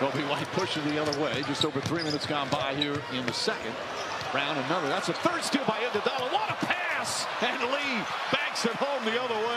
Coby White pushing the other way. Just over three minutes gone by here in the second. Brown another. That's a third steal by Iguodala. What a pass! And Lee banks it home the other way.